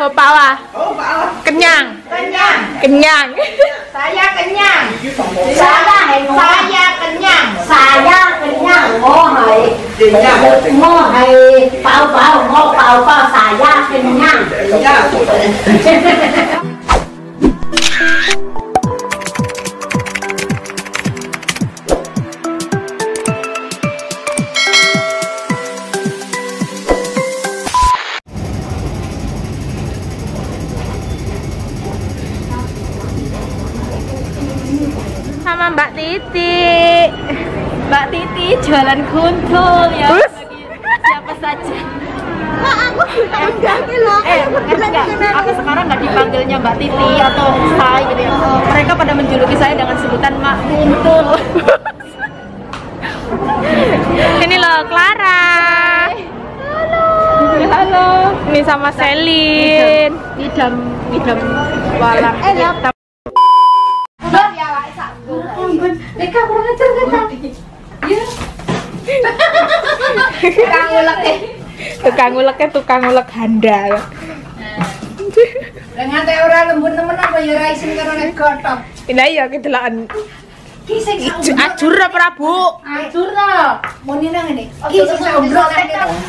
hợp à? bao à? Cân nhàng. Cân nhàng. Cân nhàng. Xá gia cân nhàng. Xá gia hay xá gia cân nhàng. Xá gia cân nhàng. Mô hay mô hay bao bao mô bao bao. Xá gia cân nhàng. jualan kuntul ya Terus? bagi siapa saja. Eh, enggak. Aku sekarang nggak dipanggilnya Mbak Titi atau saya gitu ya. Mereka pada menjuluki saya dengan sebutan Mak Kuntul. Ini loh Clara. Halo. Ini sama Selin. Idam idam walang. Eh, hitam. Kang ulek eh. Tukang uleknya tukang ulek handal. Dengan teh ora lembut nemen apa ya ra isin karo nek gotok. Ini ya kedelaan Ki sing ajur apa Prabu? Ajur to. Muni nang ngene. Ki sing ombrok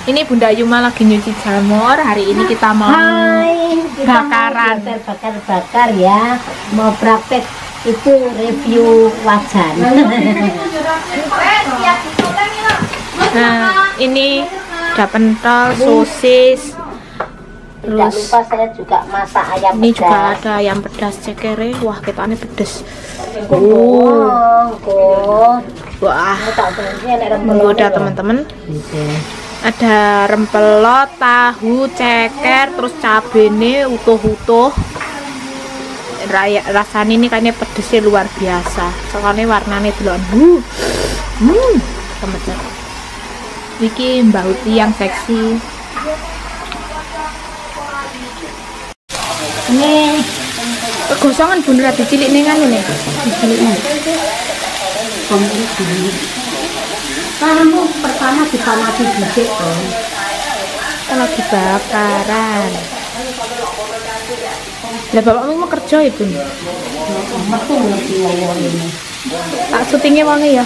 Ini Bunda Yuma lagi nyuci jamur. Hari ini kita mau Hai kita Bakaran. mau bakar bakar ya mau praktek itu review wajan Nah, ini ada pentol, sosis, tidak terus lupa saya juga masak ayam ini juga pedas. ada ayam pedas cekere. Wah, ketane pedes. oh kok Wah, Ini rempel menggoda ini teman-teman. Ada rempelot, tahu, ceker, terus cabene utuh-utuh. Raya, rasanya ini kayaknya pedesnya luar biasa. Soalnya warnanya delon. Uh. Hmm, teman-teman. Iki Mbak Uti yang seksi. ini Kegosongan bener dicilik nih kan ini. kamu pertama dipanasi dikit dong Kita lagi bakaran. Lah bapakmu mau kerja itu. metu ngerti ini Tak syutingnya wangi ya.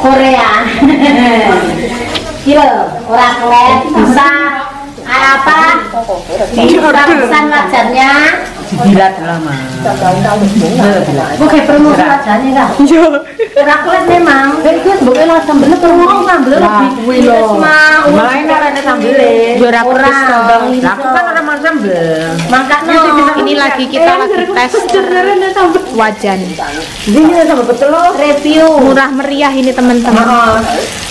Korea. Gila, orang kalian bisa apa? Bisa pesan wajannya. Dilat lama. Oke, promosi wajannya nggak? Iya. Orang kalian memang. Jadi gue sebagai lah sambelnya promo sambelnya lebih loh. Malah ini ada sambelnya. Juara pedes dong. Lah aku kan orang mau sambel. Makanya Ini lagi kita lagi tes wajan. Ini sama betul loh. Review. Murah meriah ini teman-teman.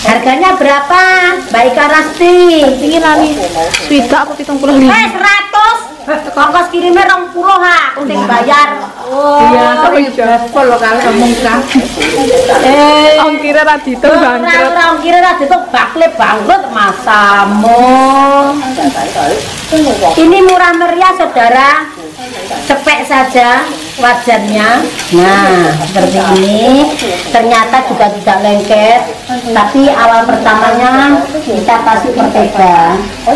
Harganya berapa? Baik Rasti. Ini lali. Swidak aku pitung puluh Eh lima. 100. Kongkos kirimnya rong puluh ha. Aku sing bayar. Oh. Iya, tapi Kalau kalau kamu kan. Eh. ongkirnya tadi itu bangkrut. Kira tadi tuh bakle bangkrut masamu. Ini murah meriah saudara. Cepek saja wajannya. Nah, seperti ini. Ternyata juga tidak lengket. Tapi awal pertamanya kita kasih pertega. Oh,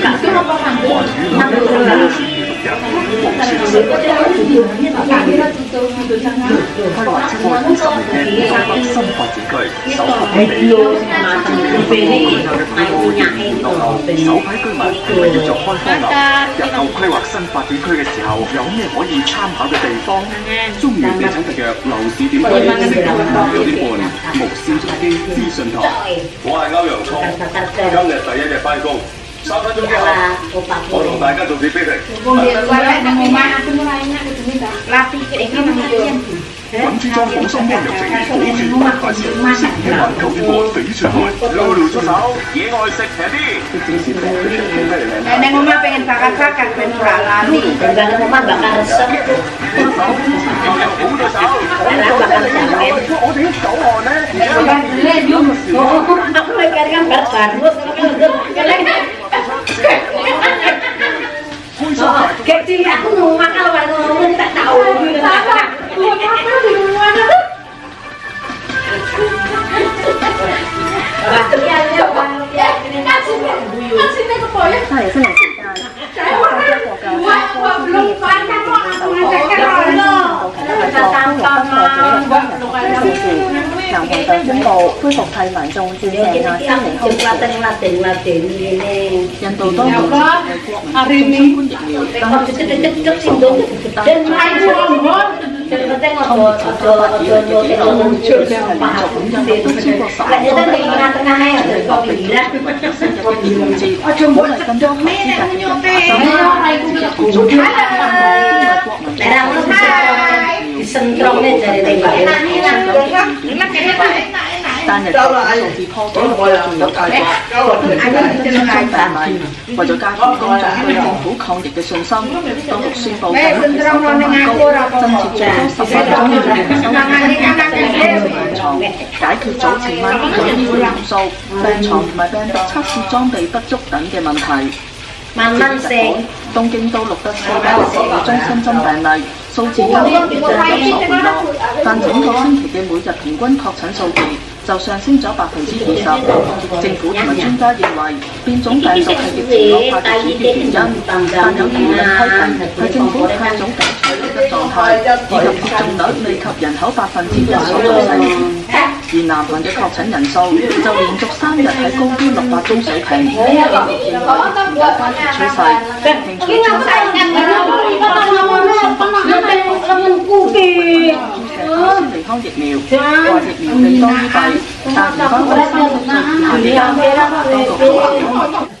規劃政府落新發展區，首批居民要荒。新展嘅候，有咩可以考嘅地方？中原地特市，半台，我，今日第一日翻工。Sapa dong kaya? Orang 恢复替民众转订啊先嚟空调。 Latin Latin ini. 印度当局为国民接种新冠疫苗，但系 Cek-cek singgung. Dan yang penting ojo ojo ojo ojo muncul paham. Lah ya kan di tengah-tengah ya kok pinggiran. ojo 鼓励更多合资格嘅人打针，做出为国民 Daerah lu bisa disentrongnya dari tembak. 单日确诊数字破纪 錄嘅仲有泰國，國內新增病例。為咗加強公眾對政府抗疫嘅信心，當局宣布近日起收緊限高，增設最多十萬張嘅收治病床，解決早前萬不嘅醫療人數、病床同埋病毒測試裝備不足等嘅問題。Man-man sing. 東京都錄得四百六十五宗新增病例，數字較疫情所回落，但整個星期嘅每日平均確診數字就上升咗百分之二十。政府同埋專家認為變種病毒係疫情惡化嘅主要原因，但有輿論批評係政府太早解除緊急狀態，以及接種率未及人口百分之一所造成。而南韓嘅確診人數就連續三日喺高於六百宗水平，關注趨勢，評估中先 hơn thì không chịu nhiều và chịu nhiều thì con như vậy tại vì con có đi ăn đi ăn đi ăn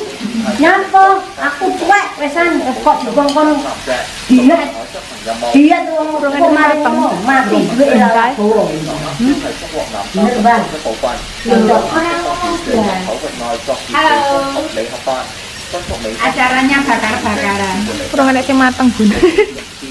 Nyapa? Aku cuek wesan eh, kok dibongkon dia dia tuh wong urung kemarin kan mati duwe ya bohong. Bener Bang. Halo. Acaranya bakar-bakaran. Kurang enak sing mateng, Bun.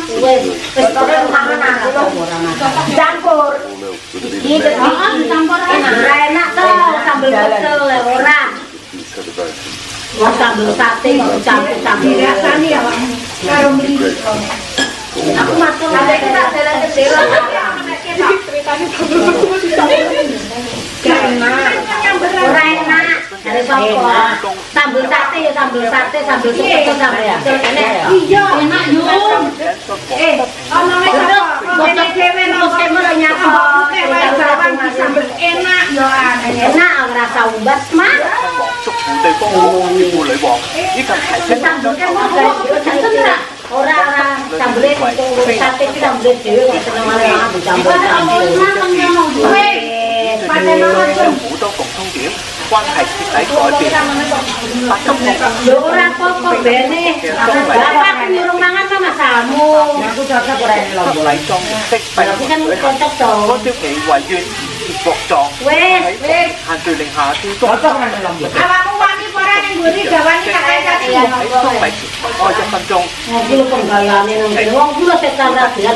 Campur. Iki ketik campur enak. Ora enak toh sambel ora. Wah sambel sate campur-campur. Ya, Pak. Karo mriki. Aku matur. Ora enak. Dari sapa? Sambel sate ya sambel sate, sambel sate sambel enak. Iya, enak yo. Eh, ana nek apa? dhewe lho Bos kamu ora nyapa. Nek wae bawang disambel enak yo aneh. Enak rasa umbas mah. 触扶地方好护女王，以及提升 Sambel kamu jangan lah. Ora ora sambel sate ki sambel dhewe kok seneng malah sambel. Weh, 政府都共通点， 关系 Dorang kok bene. Bapak nyuruh mangan sama kamu. Tapi kan cocok dong. Wes, wes. Cocok kan dalam Awakmu wangi ora gì? mburi gawani kakek tadi. Oh, jam penjong. Ngopi lu penggalane nang wong kulo setan ra dian.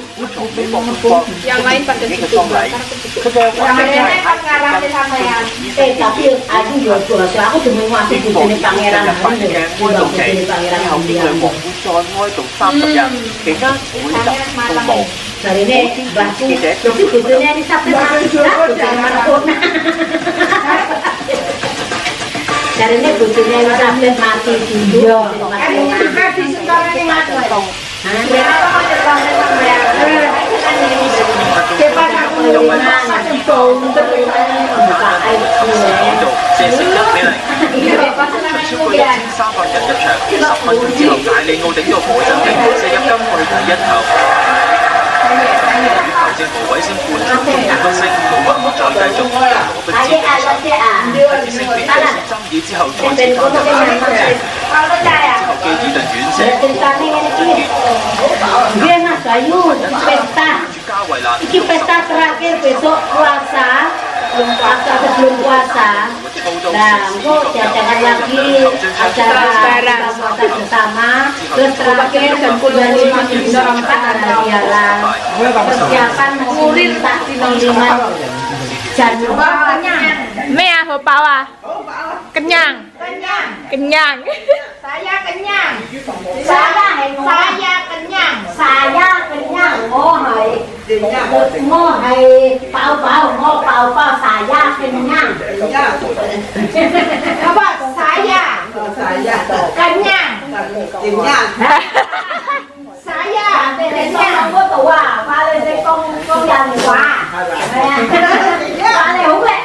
yang lain pada tutup sebenarnya kan ngarang sampean eh tapi aku yo boso aku demen mati bojone pangeran hari ya bojone pangeran hari ya wong iso ngoitung sampe ya kena matang dari ini bahku tapi bojone ini sampe bojone manapun dari ini bojone ini sampe mati dulu mati Kenapa kok disetorane sampean? Cepat aku Lima, sempong, terus buka air 做谢成德美丽。超过一千三百人入场，十分钟之后，艾利奥顶到火神兵射入金去第一球。球证无位先判出中段不胜，无不可再继续，罗不知 Adik adik ah. 不知升变一时争议之后再次 Ben Ini pesta. Iki pesta terakhir besok puasa. Belum puasa sebelum puasa. Nah, diadakan lagi acara puasa bersama. Terus terakhir jam 24 ada dialah Persiapan kurir tak lima Januari. Mẹ à, hộp bao à? Kenyang. Kenyang. Kenyang. Saya kenyang. Saya saya kenyang. cân kenyang. Ngô hầy. Ngô hầy. Bao bao ngô bao bao saya kenyang. Các bạn saya. Saya. Kenyang. Kenyang. Saya. Kenyang. Ngô tủ à. Ba lên đây con con dành quá. À? Ba này không lẽ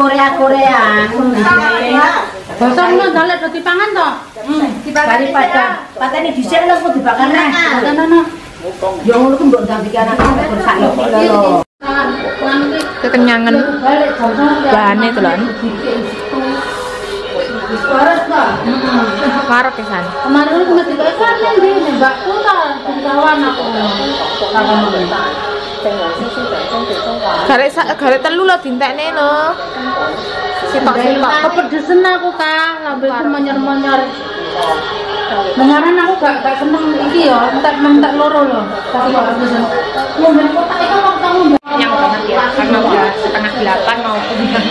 Korea Koreaan Bosong no dalet roti pangan toh. Daripada patene dhisik lho kok dibakar neh. Ngono no. Ya ngono ku mbok ganti anak bersalok lho. Kekenyangan bahannya itu loh. Marok ya san. Kemarin lu cuma tiga ikan nih di mbakku lah, kawan aku. Kawan Garek sa- garek telu lo dintekne lo. Sitok sitok. Kepedesan aku kak, lambungku monyor-monyor. Kemarin aku gak gak seneng iki ya, entek mentek loro loh. Tapi kok kepedesan. Ngombe kotak itu mau kamu Kenyang banget ya, karena udah setengah delapan mau pulang.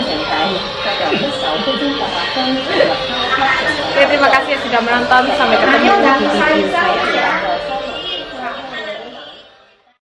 Oke, terima kasih yang sudah menonton. Sampai ketemu di video saya.